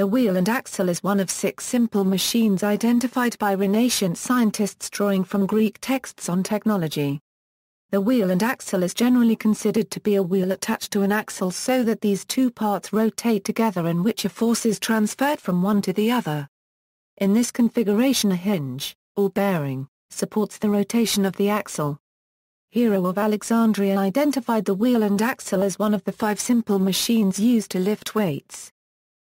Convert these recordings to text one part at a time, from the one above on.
The wheel and axle is one of six simple machines identified by Renaissance scientists drawing from Greek texts on technology. The wheel and axle is generally considered to be a wheel attached to an axle so that these two parts rotate together in which a force is transferred from one to the other. In this configuration a hinge, or bearing, supports the rotation of the axle. Hero of Alexandria identified the wheel and axle as one of the five simple machines used to lift weights.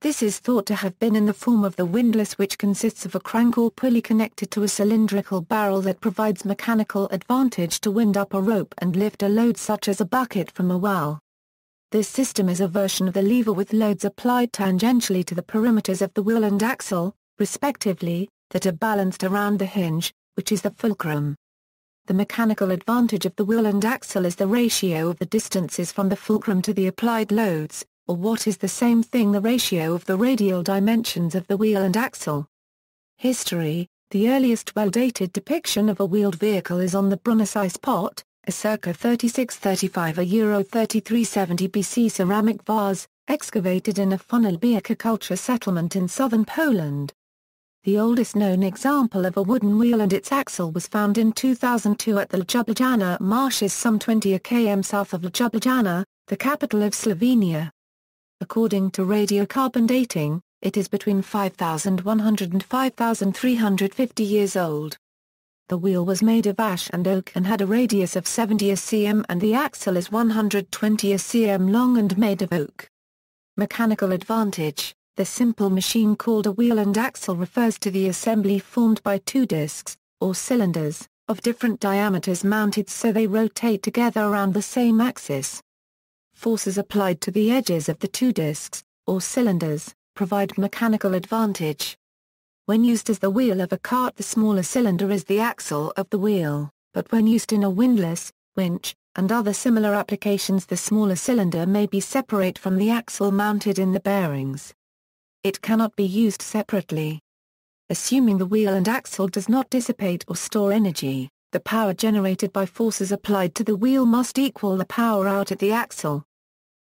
This is thought to have been in the form of the windlass which consists of a crank or pulley connected to a cylindrical barrel that provides mechanical advantage to wind up a rope and lift a load such as a bucket from a well. This system is a version of the lever with loads applied tangentially to the perimeters of the wheel and axle, respectively, that are balanced around the hinge, which is the fulcrum. The mechanical advantage of the wheel and axle is the ratio of the distances from the fulcrum to the applied loads, or what is the same thing the ratio of the radial dimensions of the wheel and axle. History The earliest well-dated depiction of a wheeled vehicle is on the Bronocice pot, a circa 3635 a Euro 3370 BC ceramic vase, excavated in a Funnelbeaker culture settlement in southern Poland. The oldest known example of a wooden wheel and its axle was found in 2002 at the Ljubljana marshes some 20 km south of Ljubljana, the capital of Slovenia. According to radiocarbon dating, it is between 5,100 and 5,350 years old. The wheel was made of ash and oak and had a radius of 70 cm and the axle is 120 cm long and made of oak. Mechanical advantage The simple machine called a wheel and axle refers to the assembly formed by two discs, or cylinders, of different diameters mounted so they rotate together around the same axis forces applied to the edges of the two discs, or cylinders, provide mechanical advantage. When used as the wheel of a cart the smaller cylinder is the axle of the wheel, but when used in a windlass, winch, and other similar applications the smaller cylinder may be separate from the axle mounted in the bearings. It cannot be used separately. Assuming the wheel and axle does not dissipate or store energy, the power generated by forces applied to the wheel must equal the power out at the axle.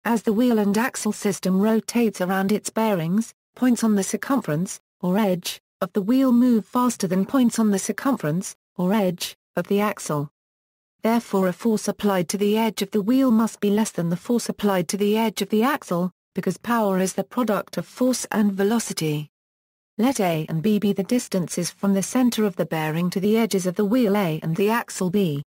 As the wheel and axle system rotates around its bearings, points on the circumference, or edge, of the wheel move faster than points on the circumference, or edge, of the axle. Therefore a force applied to the edge of the wheel must be less than the force applied to the edge of the axle, because power is the product of force and velocity. Let A and B be the distances from the center of the bearing to the edges of the wheel A and the axle B.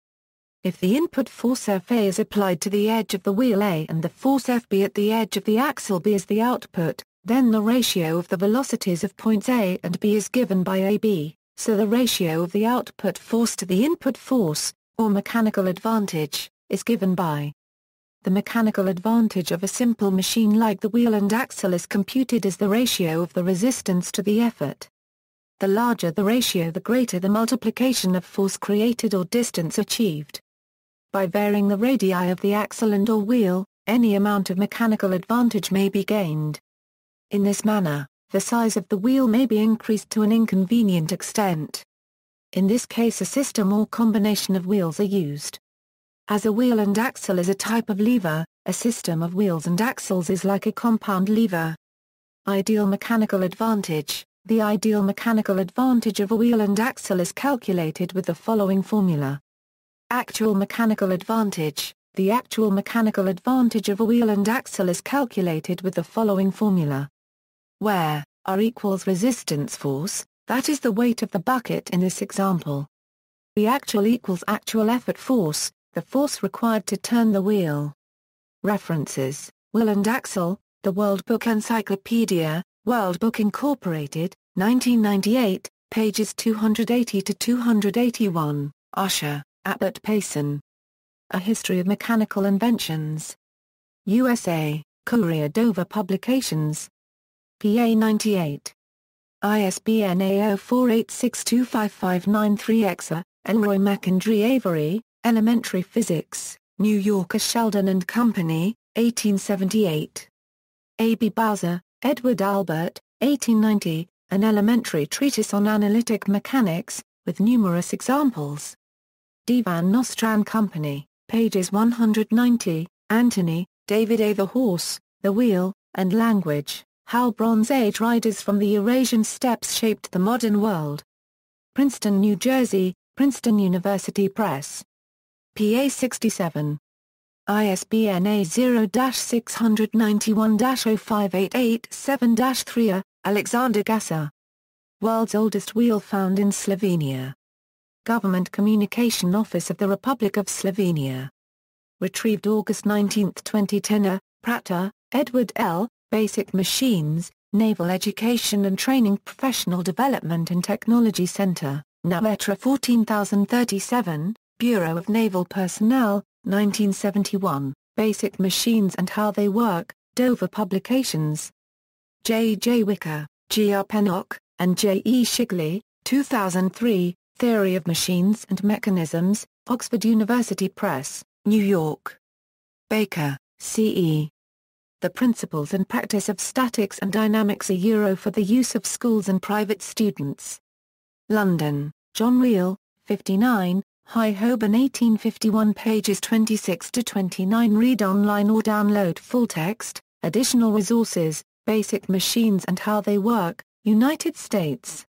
If the input force Fa is applied to the edge of the wheel A and the force Fb at the edge of the axle B is the output, then the ratio of the velocities of points A and B is given by AB, so the ratio of the output force to the input force, or mechanical advantage, is given by the mechanical advantage of a simple machine like the wheel and axle is computed as the ratio of the resistance to the effort. The larger the ratio the greater the multiplication of force created or distance achieved. By varying the radii of the axle and or wheel, any amount of mechanical advantage may be gained. In this manner, the size of the wheel may be increased to an inconvenient extent. In this case a system or combination of wheels are used. As a wheel and axle is a type of lever, a system of wheels and axles is like a compound lever. Ideal mechanical advantage The ideal mechanical advantage of a wheel and axle is calculated with the following formula. Actual mechanical advantage The actual mechanical advantage of a wheel and axle is calculated with the following formula. Where R equals resistance force, that is the weight of the bucket in this example. The actual equals actual effort force, the force required to turn the wheel. References, Wheel and Axle, The World Book Encyclopedia, World Book Incorporated, 1998, pages 280 to 281, Usher. Abbott Payson. A History of Mechanical Inventions. USA, Courier Dover Publications. PA 98. ISBN A0486255593X. Elroy McKendree Avery, Elementary Physics, New Yorker Sheldon and Company, 1878. A. B. Bowser, Edward Albert, 1890, An Elementary Treatise on Analytic Mechanics, with numerous examples. Van Nostrand Company, pages 190, Anthony, David A. The Horse, the Wheel, and Language, How Bronze Age Riders from the Eurasian Steppes Shaped the Modern World. Princeton, New Jersey, Princeton University Press. PA 67. ISBN A0-691-05887-3 Alexander Gasser. World's oldest wheel found in Slovenia. Government Communication Office of the Republic of Slovenia. Retrieved August 19, 2010 Prater, Edward L., Basic Machines, Naval Education and Training Professional Development and Technology Center, Navetra 14037, Bureau of Naval Personnel, 1971, Basic Machines and How They Work, Dover Publications. J. J. Uicker, G. R. Pennock, and J. E. Shigley, 2003, Theory of Machines and Mechanisms, Oxford University Press, New York. Baker, C. E. The Principles and Practice of Statics and Dynamics a Euro for the use of schools and private students. London, John Reel, 59, High Holborn 1851 pages 26 to 29 Read online or download full text, additional resources, basic machines and how they work, United States.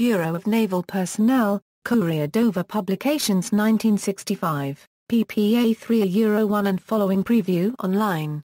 Bureau of Naval Personnel, Courier Dover Publications 1965, PPA 3 Euro 1 and following preview online.